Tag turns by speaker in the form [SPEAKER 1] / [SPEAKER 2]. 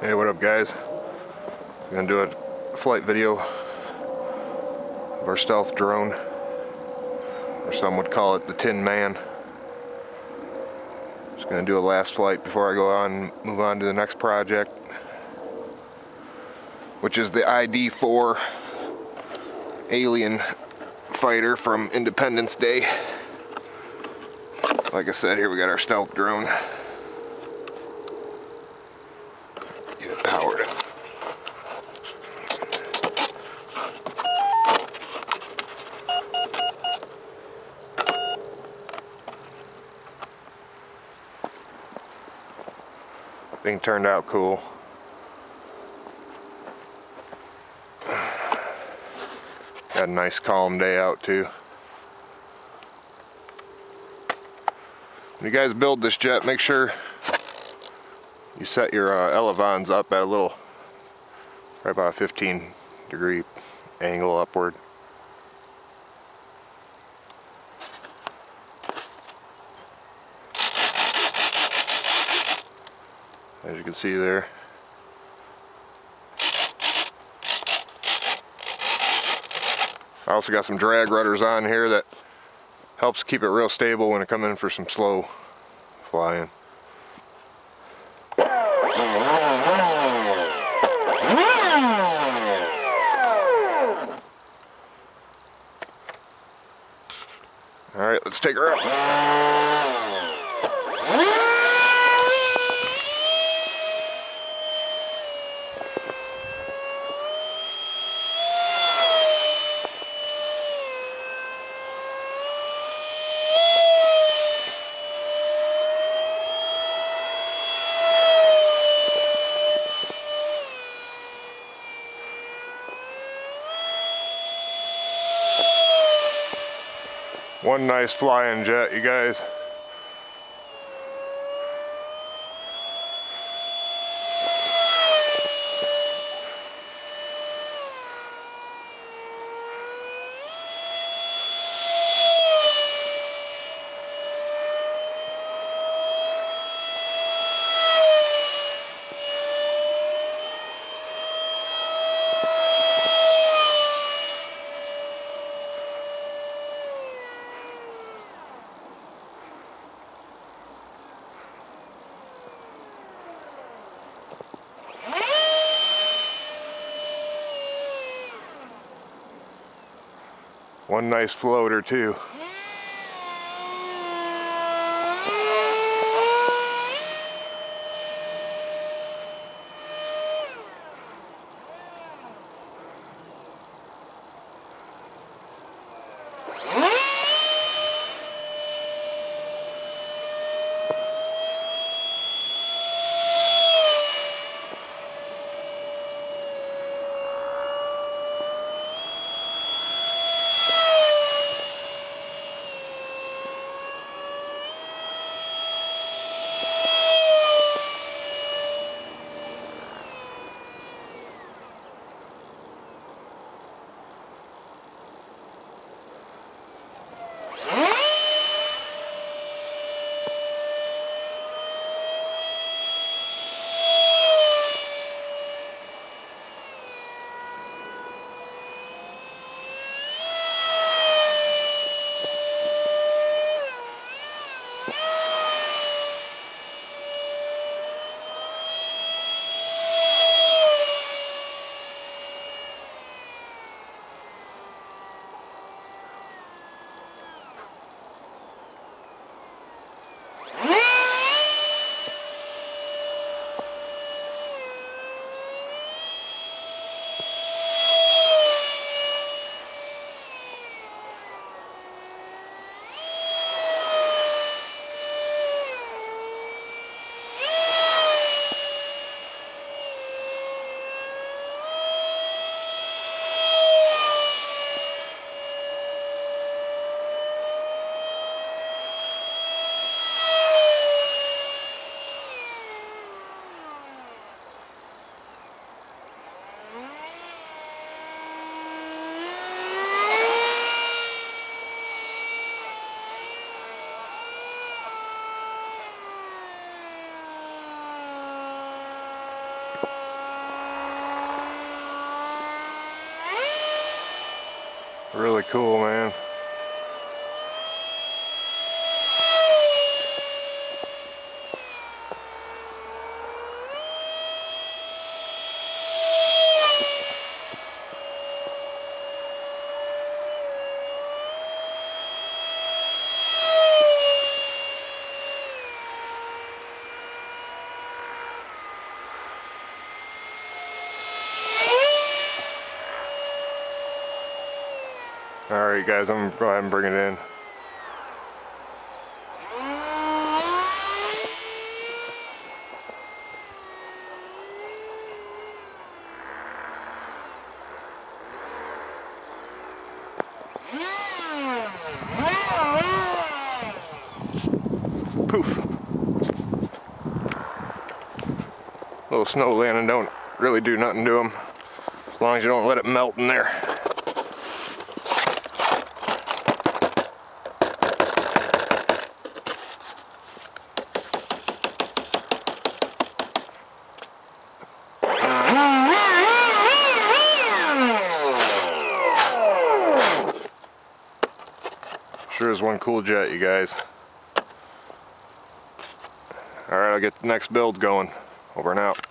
[SPEAKER 1] Hey, what up guys? I'm gonna do a flight video of our stealth drone, or some would call it the Tin Man. Just gonna do a last flight before I go on, move on to the next project, which is the ID-4 alien fighter from Independence Day. Like I said, here we got our stealth drone. Get it powered up. Thing turned out cool. Got a nice calm day out too. When you guys build this jet, make sure you set your uh, elevons up at a little, right about a 15 degree angle upward. As you can see there. I also got some drag rudders on here that helps keep it real stable when it come in for some slow flying. All right, let's take her up. One nice flying jet, you guys. One nice floater too. Really cool, man. Alright guys, I'm gonna go ahead and bring it in. Poof. Little snow landing don't really do nothing to them. As long as you don't let it melt in there. Sure is one cool jet, you guys. Alright, I'll get the next build going. Over and out.